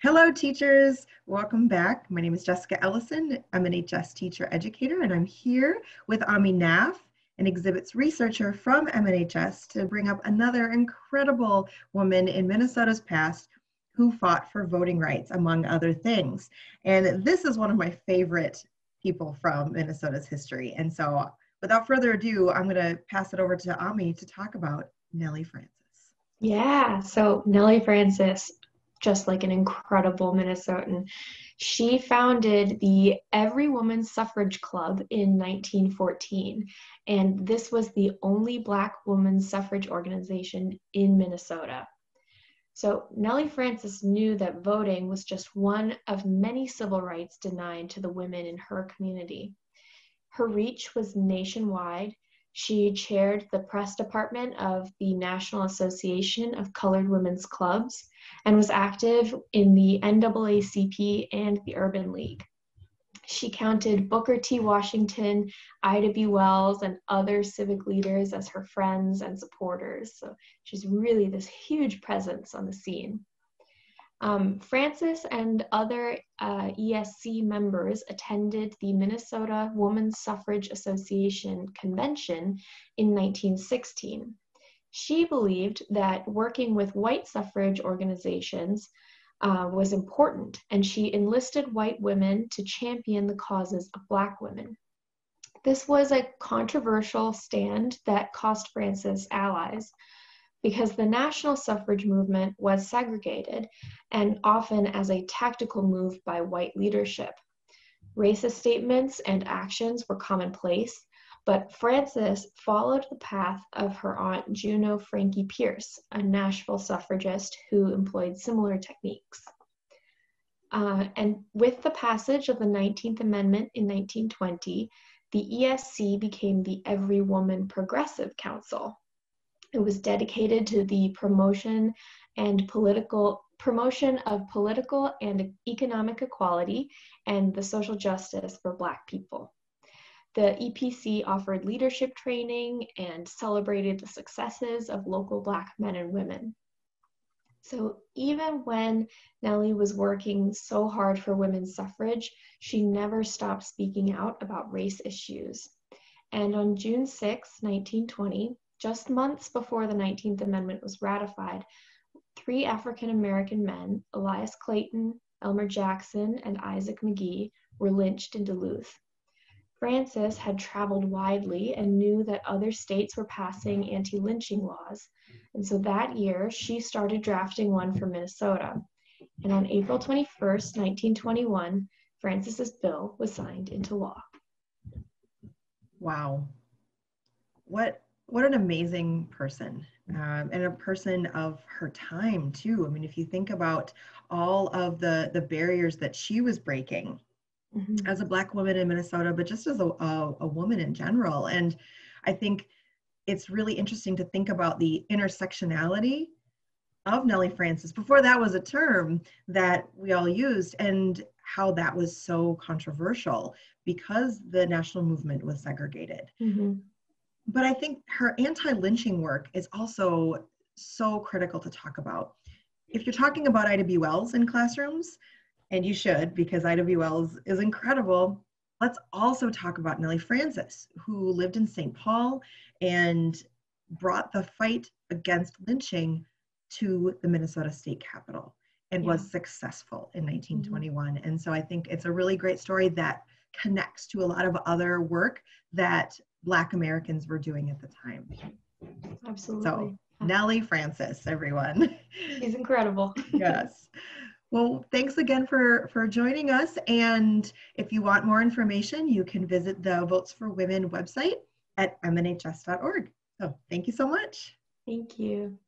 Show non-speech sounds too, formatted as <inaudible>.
Hello, teachers. Welcome back. My name is Jessica Ellison. I'm an HS teacher educator, and I'm here with Ami Naff, an exhibits researcher from MNHS, to bring up another incredible woman in Minnesota's past who fought for voting rights, among other things. And this is one of my favorite people from Minnesota's history. And so, without further ado, I'm going to pass it over to Ami to talk about Nellie Francis. Yeah, so Nellie Francis, just like an incredible Minnesotan. She founded the Every Woman Suffrage Club in 1914, and this was the only Black woman suffrage organization in Minnesota. So Nellie Francis knew that voting was just one of many civil rights denied to the women in her community. Her reach was nationwide, she chaired the press department of the National Association of Colored Women's Clubs and was active in the NAACP and the Urban League. She counted Booker T. Washington, Ida B. Wells, and other civic leaders as her friends and supporters. So she's really this huge presence on the scene. Um, Francis and other uh, ESC members attended the Minnesota Women's Suffrage Association convention in 1916. She believed that working with white suffrage organizations uh, was important, and she enlisted white women to champion the causes of Black women. This was a controversial stand that cost Francis allies because the national suffrage movement was segregated and often as a tactical move by white leadership. Racist statements and actions were commonplace, but Francis followed the path of her aunt Juno Frankie Pierce, a Nashville suffragist who employed similar techniques. Uh, and with the passage of the 19th Amendment in 1920, the ESC became the Every Woman Progressive Council, it was dedicated to the promotion and political promotion of political and economic equality and the social justice for Black people. The EPC offered leadership training and celebrated the successes of local Black men and women. So even when Nellie was working so hard for women's suffrage, she never stopped speaking out about race issues. And on June 6, 1920, just months before the 19th Amendment was ratified, three African American men, Elias Clayton, Elmer Jackson, and Isaac McGee, were lynched in Duluth. Francis had traveled widely and knew that other states were passing anti lynching laws. And so that year, she started drafting one for Minnesota. And on April 21st, 1921, Francis's bill was signed into law. Wow. What what an amazing person um, and a person of her time too i mean if you think about all of the the barriers that she was breaking mm-hmm. as a black woman in minnesota but just as a, a, a woman in general and i think it's really interesting to think about the intersectionality of Nellie Francis before that was a term that we all used and how that was so controversial because the national movement was segregated. Mm-hmm but I think her anti lynching work is also so critical to talk about. If you're talking about Ida B. Wells in classrooms, and you should because Ida B. Wells is incredible, let's also talk about Nellie Francis, who lived in St. Paul and brought the fight against lynching to the Minnesota State Capitol and yeah. was successful in 1921. Mm-hmm. And so I think it's a really great story that connects to a lot of other work that Black Americans were doing at the time. Absolutely. So, Nellie Francis, everyone. <laughs> She's incredible. <laughs> yes. Well, thanks again for, for joining us. And if you want more information, you can visit the Votes for Women website at mnhs.org. So thank you so much. Thank you.